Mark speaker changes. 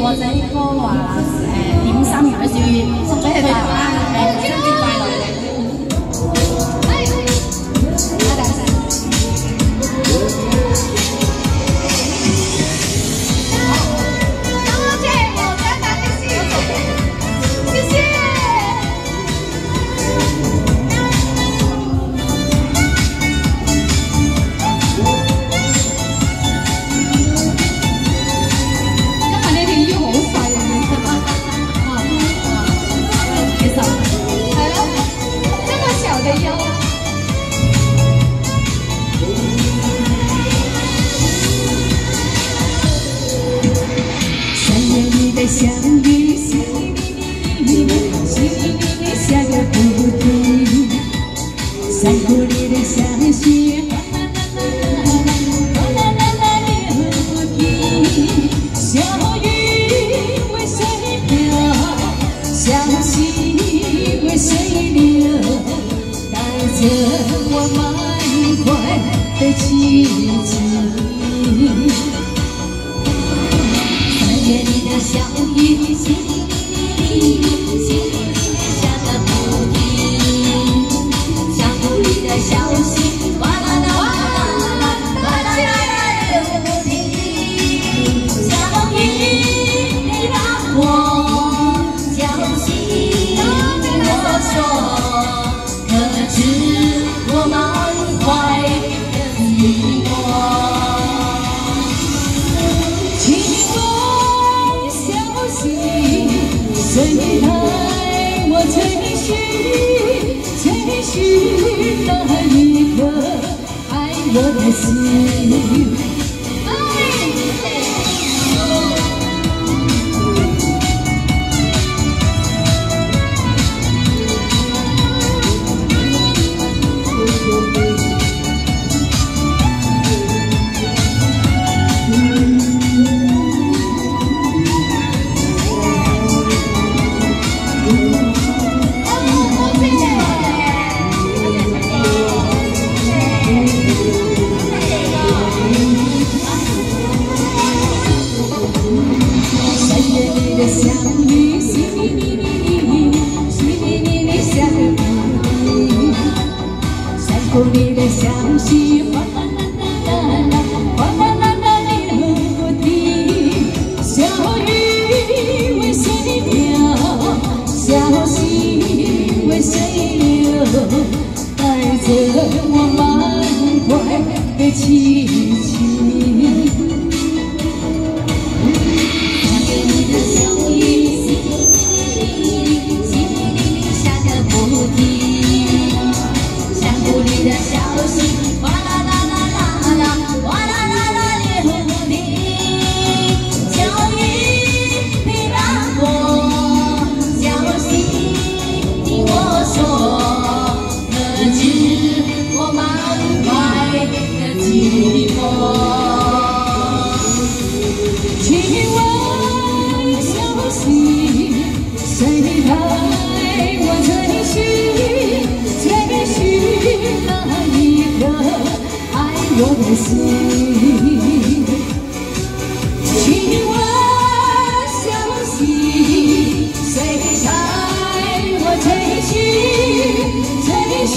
Speaker 1: 或者歌話誒點心有少 Yeah. 带着我满怀的激情。夜里的小雨，淅沥沥，淅沥沥下个不停。山谷里的小溪，谁爱我追寻，追寻那一颗爱我的心。相遇，淅沥沥沥沥，淅沥沥沥下个不停。山谷里的小溪，哗啦啦啦啦，哗啦啦啦流不停。小雨为谁飘？小溪为谁流？带着我满怀的激情。谁爱我追寻，追寻那一颗爱我的心？请问相信，谁爱我追寻，追寻？